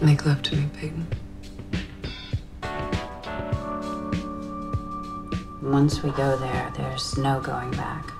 Make love to me, Peyton. Once we go there, there's no going back.